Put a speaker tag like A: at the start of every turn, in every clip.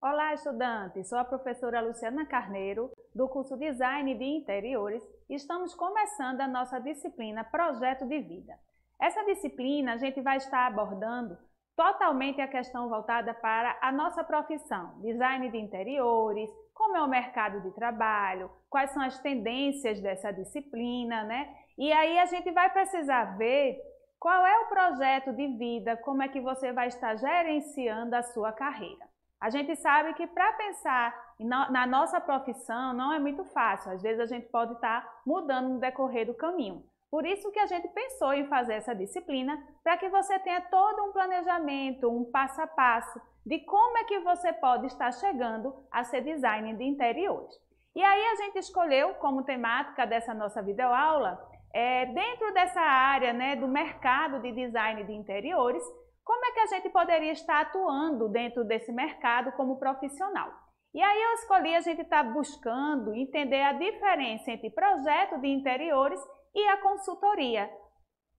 A: Olá, estudantes! Sou a professora Luciana Carneiro, do curso Design de Interiores e estamos começando a nossa disciplina Projeto de Vida. Essa disciplina a gente vai estar abordando totalmente a questão voltada para a nossa profissão, design de interiores, como é o mercado de trabalho, quais são as tendências dessa disciplina, né? E aí a gente vai precisar ver qual é o projeto de vida, como é que você vai estar gerenciando a sua carreira. A gente sabe que para pensar na nossa profissão não é muito fácil, às vezes a gente pode estar mudando no decorrer do caminho. Por isso que a gente pensou em fazer essa disciplina, para que você tenha todo um planejamento, um passo a passo de como é que você pode estar chegando a ser designer de interiores. E aí a gente escolheu como temática dessa nossa videoaula, é, dentro dessa área né, do mercado de design de interiores, como é que a gente poderia estar atuando dentro desse mercado como profissional? E aí eu escolhi a gente estar tá buscando entender a diferença entre projeto de interiores e a consultoria.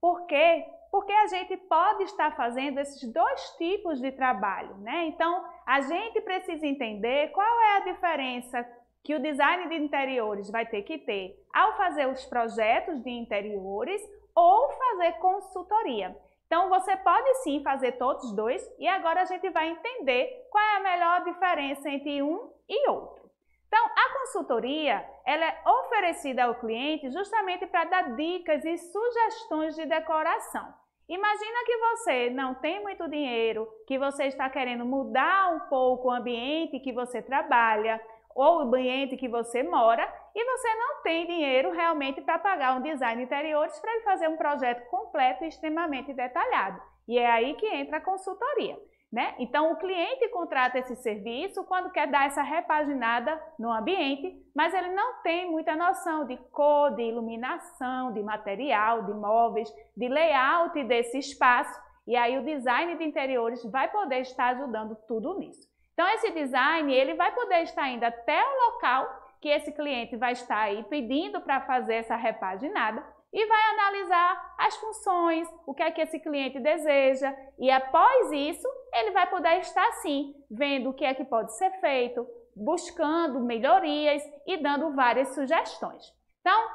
A: Por quê? Porque a gente pode estar fazendo esses dois tipos de trabalho, né? Então, a gente precisa entender qual é a diferença que o design de interiores vai ter que ter ao fazer os projetos de interiores ou fazer consultoria. Então, você pode sim fazer todos dois e agora a gente vai entender qual é a melhor diferença entre um e outro. Então, a consultoria ela é oferecida ao cliente justamente para dar dicas e sugestões de decoração. Imagina que você não tem muito dinheiro, que você está querendo mudar um pouco o ambiente que você trabalha, ou o ambiente que você mora e você não tem dinheiro realmente para pagar um design interiores para ele fazer um projeto completo e extremamente detalhado. E é aí que entra a consultoria. Né? Então, o cliente contrata esse serviço quando quer dar essa repaginada no ambiente, mas ele não tem muita noção de cor, de iluminação, de material, de móveis, de layout desse espaço. E aí o design de interiores vai poder estar ajudando tudo nisso. Então, esse design ele vai poder estar indo até o local que esse cliente vai estar aí pedindo para fazer essa repaginada e vai analisar as funções, o que é que esse cliente deseja e após isso ele vai poder estar sim vendo o que é que pode ser feito, buscando melhorias e dando várias sugestões. Então,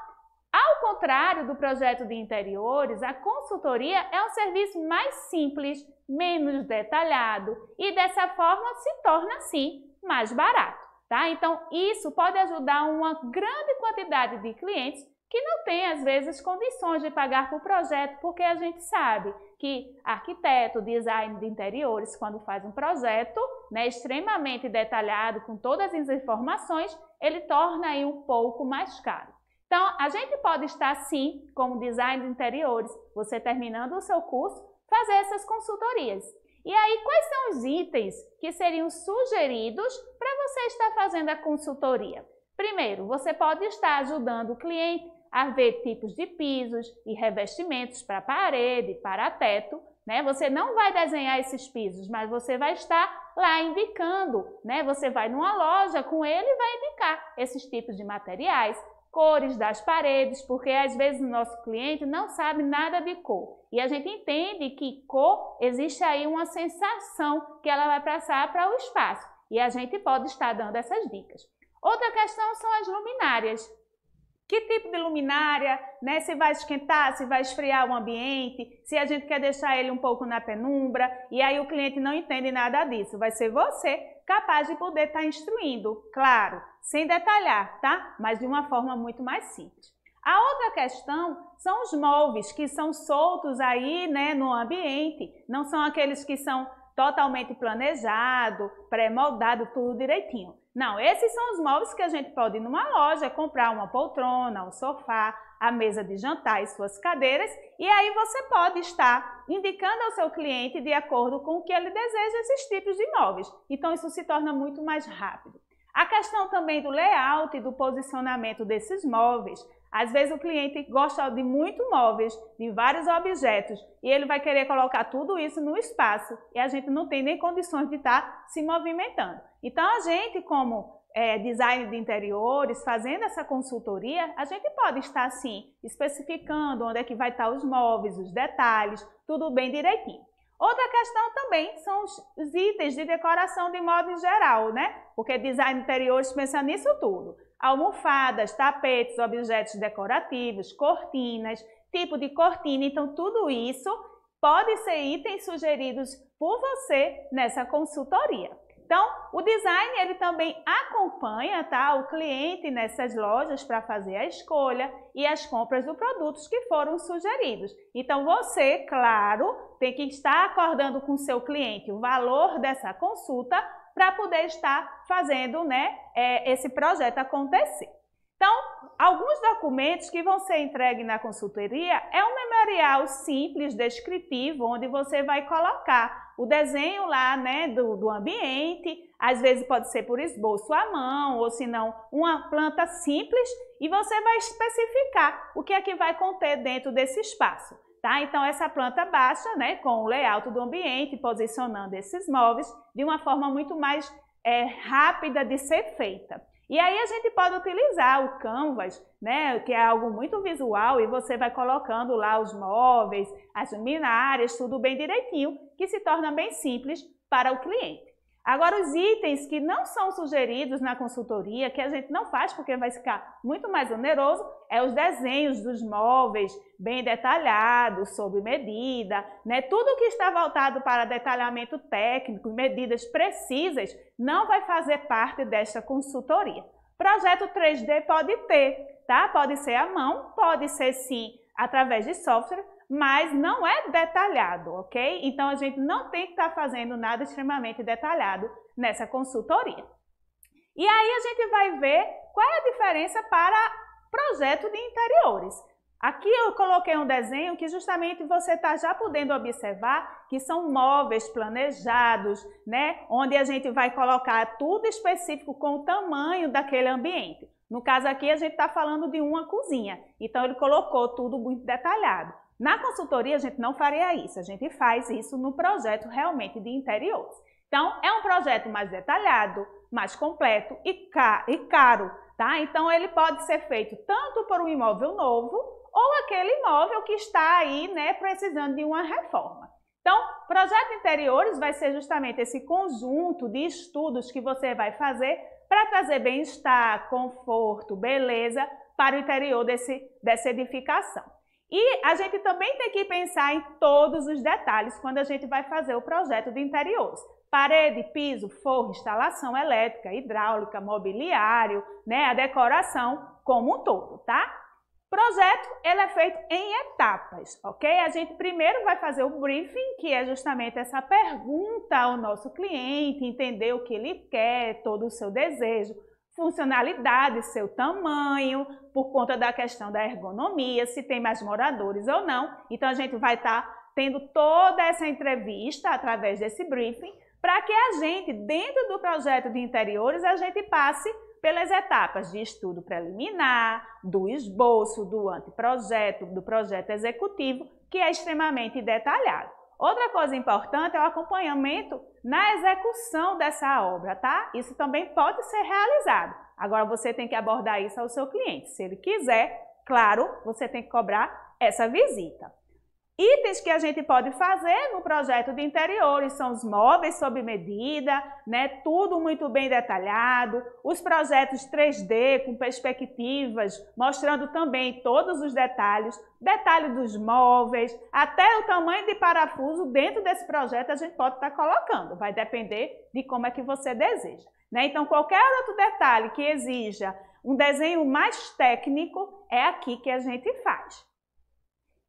A: ao contrário do projeto de interiores, a consultoria é um serviço mais simples, menos detalhado e dessa forma se torna assim mais barato, tá? Então isso pode ajudar uma grande quantidade de clientes que não tem às vezes condições de pagar por projeto, porque a gente sabe que arquiteto, design de interiores, quando faz um projeto né, extremamente detalhado, com todas as informações, ele torna aí um pouco mais caro. Então, a gente pode estar sim, como design de interiores, você terminando o seu curso, fazer essas consultorias. E aí, quais são os itens que seriam sugeridos para você estar fazendo a consultoria? Primeiro, você pode estar ajudando o cliente a ver tipos de pisos e revestimentos para parede, para teto. Né? Você não vai desenhar esses pisos, mas você vai estar lá indicando. Né? Você vai numa loja com ele e vai indicar esses tipos de materiais, cores das paredes, porque às vezes o nosso cliente não sabe nada de cor. E a gente entende que cor existe aí uma sensação que ela vai passar para o espaço. E a gente pode estar dando essas dicas. Outra questão são as luminárias. Que tipo de luminária, né? Se vai esquentar, se vai esfriar o ambiente, se a gente quer deixar ele um pouco na penumbra, e aí o cliente não entende nada disso. Vai ser você capaz de poder estar tá instruindo, claro, sem detalhar, tá? Mas de uma forma muito mais simples. A outra questão são os móveis que são soltos aí, né, no ambiente, não são aqueles que são totalmente planejado, pré-moldado, tudo direitinho. Não, esses são os móveis que a gente pode ir numa loja, comprar uma poltrona, um sofá, a mesa de jantar e suas cadeiras, e aí você pode estar indicando ao seu cliente de acordo com o que ele deseja esses tipos de móveis. Então isso se torna muito mais rápido. A questão também do layout e do posicionamento desses móveis. Às vezes o cliente gosta de muito móveis, de vários objetos, e ele vai querer colocar tudo isso no espaço, e a gente não tem nem condições de estar tá se movimentando. Então a gente, como é, design de interiores, fazendo essa consultoria, a gente pode estar assim, especificando onde é que vai estar os móveis, os detalhes, tudo bem direitinho. Outra questão também são os itens de decoração de modo geral, né? Porque design de interiores pensa nisso tudo. Almofadas, tapetes, objetos decorativos, cortinas, tipo de cortina. Então, tudo isso pode ser itens sugeridos por você nessa consultoria. Então, o design ele também acompanha tá, o cliente nessas lojas para fazer a escolha e as compras dos produtos que foram sugeridos. Então, você, claro, tem que estar acordando com seu cliente o valor dessa consulta para poder estar fazendo né, é, esse projeto acontecer. Então, alguns documentos que vão ser entregues na consultoria é um memorial simples, descritivo, onde você vai colocar o desenho lá né, do, do ambiente, às vezes pode ser por esboço à mão, ou se não, uma planta simples, e você vai especificar o que é que vai conter dentro desse espaço. Tá? Então, essa planta baixa, né, com o layout do ambiente, posicionando esses móveis de uma forma muito mais é, rápida de ser feita. E aí a gente pode utilizar o Canvas, né, que é algo muito visual, e você vai colocando lá os móveis, as luminárias, tudo bem direitinho, que se torna bem simples para o cliente. Agora, os itens que não são sugeridos na consultoria, que a gente não faz porque vai ficar muito mais oneroso, é os desenhos dos móveis bem detalhados, sob medida, né? Tudo que está voltado para detalhamento técnico, medidas precisas, não vai fazer parte desta consultoria. Projeto 3D pode ter, tá? Pode ser à mão, pode ser sim através de software, mas não é detalhado, ok? Então a gente não tem que estar tá fazendo nada extremamente detalhado nessa consultoria. E aí a gente vai ver qual é a diferença para projeto de interiores. Aqui eu coloquei um desenho que justamente você está já podendo observar que são móveis planejados, né? Onde a gente vai colocar tudo específico com o tamanho daquele ambiente. No caso aqui a gente está falando de uma cozinha, então ele colocou tudo muito detalhado. Na consultoria, a gente não faria isso, a gente faz isso no projeto realmente de interiores. Então, é um projeto mais detalhado, mais completo e, ca caro, tá? Então, ele pode ser feito tanto por um imóvel novo ou aquele imóvel que está aí, né, precisando de uma reforma. Então, projeto interiores vai ser justamente esse conjunto de estudos que você vai fazer para trazer bem-estar, conforto, beleza para o interior desse, dessa edificação. E a gente também tem que pensar em todos os detalhes quando a gente vai fazer o projeto de interiores. Parede, piso, forro, instalação elétrica, hidráulica, mobiliário, né, a decoração como um todo, tá? Projeto, ele é feito em etapas, ok? A gente primeiro vai fazer o briefing, que é justamente essa pergunta ao nosso cliente, entender o que ele quer, todo o seu desejo, funcionalidade, seu tamanho, por conta da questão da ergonomia, se tem mais moradores ou não. Então, a gente vai estar tá tendo toda essa entrevista através desse briefing, para que a gente, dentro do projeto de interiores, a gente passe pelas etapas de estudo preliminar, do esboço, do anteprojeto, do projeto executivo, que é extremamente detalhado. Outra coisa importante é o acompanhamento na execução dessa obra, tá? Isso também pode ser realizado. Agora você tem que abordar isso ao seu cliente. Se ele quiser, claro, você tem que cobrar essa visita. Itens que a gente pode fazer no projeto de interiores são os móveis sob medida, né? tudo muito bem detalhado, os projetos 3D com perspectivas, mostrando também todos os detalhes, detalhe dos móveis, até o tamanho de parafuso dentro desse projeto a gente pode estar colocando, vai depender de como é que você deseja. Né? Então, qualquer outro detalhe que exija um desenho mais técnico é aqui que a gente faz.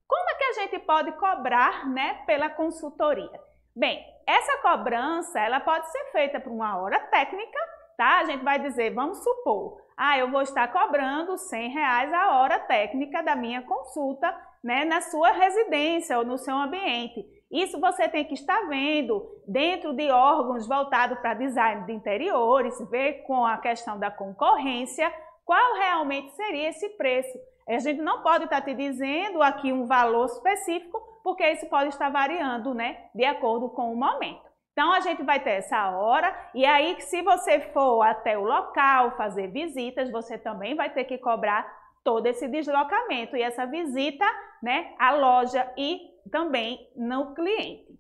A: Como é que a gente pode cobrar né, pela consultoria? Bem, essa cobrança ela pode ser feita por uma hora técnica, tá? A gente vai dizer, vamos supor, ah, eu vou estar cobrando 100 reais a hora técnica da minha consulta né, na sua residência ou no seu ambiente. Isso você tem que estar vendo dentro de órgãos voltados para design de interiores, ver com a questão da concorrência qual realmente seria esse preço. A gente não pode estar te dizendo aqui um valor específico, porque isso pode estar variando, né, de acordo com o momento. Então, a gente vai ter essa hora, e aí, se você for até o local fazer visitas, você também vai ter que cobrar todo esse deslocamento e essa visita né, à loja e também no cliente.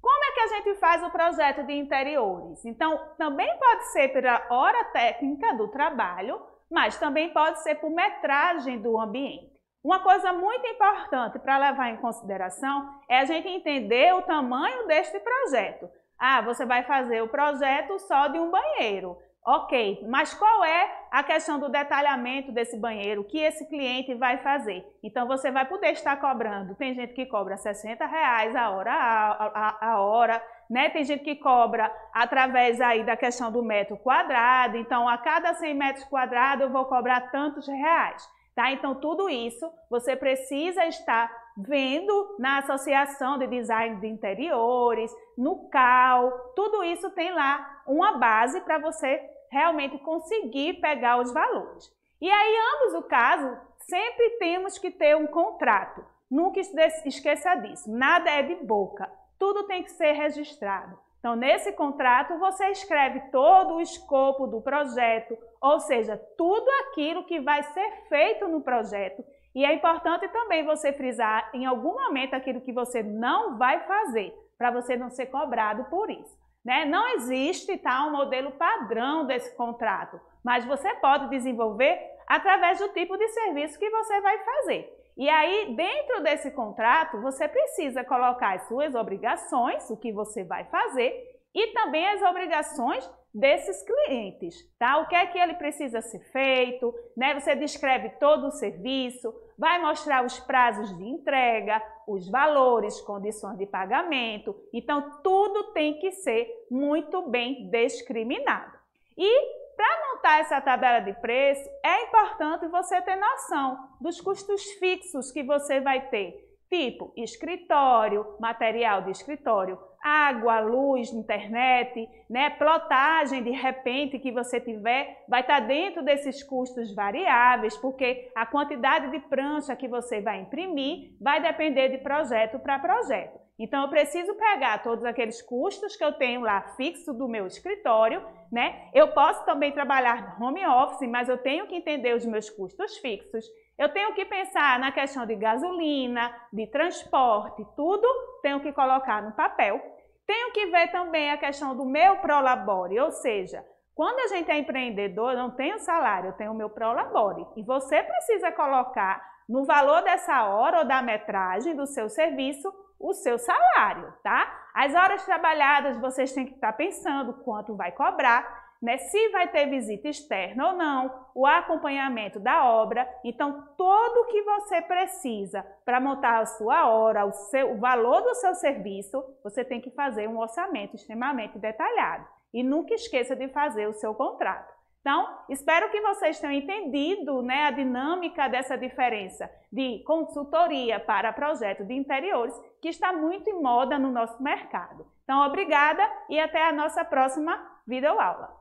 A: Como é que a gente faz o projeto de interiores? Então, também pode ser pela hora técnica do trabalho, mas também pode ser por metragem do ambiente. Uma coisa muito importante para levar em consideração é a gente entender o tamanho deste projeto. Ah, você vai fazer o projeto só de um banheiro. Ok, mas qual é a questão do detalhamento desse banheiro? O que esse cliente vai fazer? Então, você vai poder estar cobrando. Tem gente que cobra 60 reais a hora, a, a, a hora, né? Tem gente que cobra através aí da questão do metro quadrado. Então, a cada 100 metros quadrados, eu vou cobrar tantos reais. Tá? Então, tudo isso você precisa estar vendo na Associação de Design de Interiores, no CAL, tudo isso tem lá uma base para você realmente conseguir pegar os valores. E aí, ambos o caso, sempre temos que ter um contrato. Nunca esqueça disso. Nada é de boca. Tudo tem que ser registrado. Então, nesse contrato, você escreve todo o escopo do projeto, ou seja, tudo aquilo que vai ser feito no projeto. E é importante também você frisar em algum momento aquilo que você não vai fazer, para você não ser cobrado por isso. Né? Não existe tá, um modelo padrão desse contrato, mas você pode desenvolver através do tipo de serviço que você vai fazer. E aí, dentro desse contrato, você precisa colocar as suas obrigações, o que você vai fazer, e também as obrigações desses clientes, tá? O que é que ele precisa ser feito, né? Você descreve todo o serviço, vai mostrar os prazos de entrega, os valores, condições de pagamento. Então, tudo tem que ser muito bem discriminado. E para montar essa tabela de preço, é importante você ter noção dos custos fixos que você vai ter, tipo escritório, material de escritório, água, luz, internet, né, plotagem de repente que você tiver, vai estar dentro desses custos variáveis, porque a quantidade de prancha que você vai imprimir vai depender de projeto para projeto. Então, eu preciso pegar todos aqueles custos que eu tenho lá fixo do meu escritório, né? Eu posso também trabalhar home office, mas eu tenho que entender os meus custos fixos. Eu tenho que pensar na questão de gasolina, de transporte, tudo tenho que colocar no papel. Tenho que ver também a questão do meu prolabore, ou seja, quando a gente é empreendedor, eu não tenho salário, eu tenho o meu prolabore. E você precisa colocar no valor dessa hora ou da metragem do seu serviço o seu salário, tá? As horas trabalhadas vocês têm que estar pensando quanto vai cobrar, né? Se vai ter visita externa ou não, o acompanhamento da obra. Então, todo o que você precisa para montar a sua hora, o, seu, o valor do seu serviço, você tem que fazer um orçamento extremamente detalhado. E nunca esqueça de fazer o seu contrato. Então, espero que vocês tenham entendido né, a dinâmica dessa diferença de consultoria para projeto de interiores, que está muito em moda no nosso mercado. Então, obrigada e até a nossa próxima videoaula.